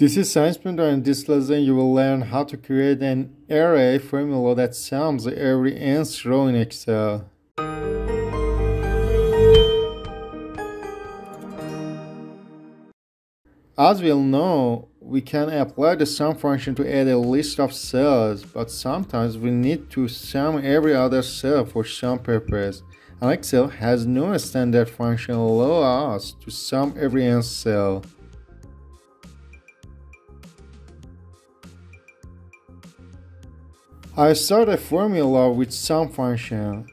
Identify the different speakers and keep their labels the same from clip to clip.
Speaker 1: This is Science Mentor and in this lesson you will learn how to create an array formula that sums every nth row in Excel. As we all know, we can apply the sum function to add a list of cells, but sometimes we need to sum every other cell for some purpose. And Excel has no standard function allow us to sum every nth cell. I start a formula with sum function.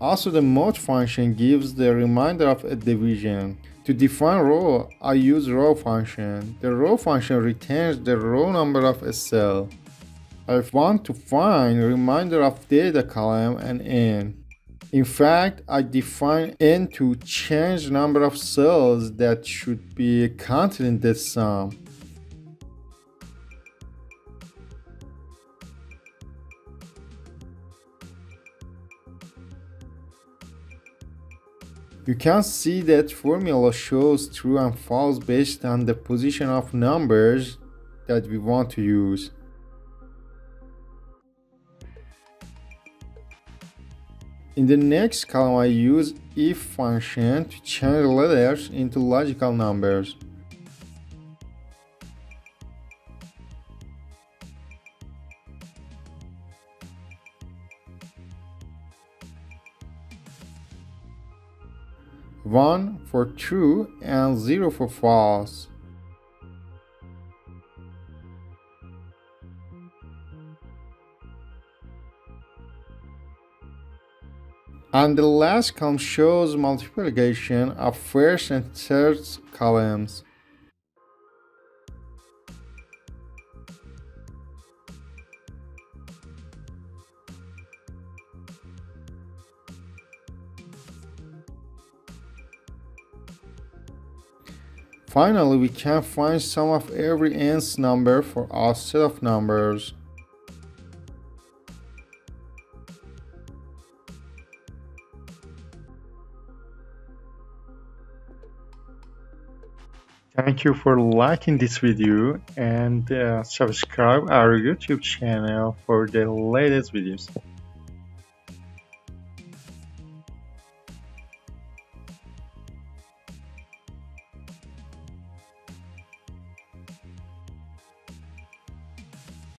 Speaker 1: Also, the mod function gives the reminder of a division. To define row, I use row function. The row function returns the row number of a cell. I want to find reminder of data column and n. In fact, I define n to change number of cells that should be counted in this sum. You can see that formula shows true and false based on the position of numbers that we want to use. In the next column, I use if function to change letters into logical numbers. One for true and zero for false. And the last column shows multiplication of first and third columns. Finally, we can find sum of every nth number for our set of numbers. Thank you for liking this video and uh, subscribe our YouTube channel for the latest videos.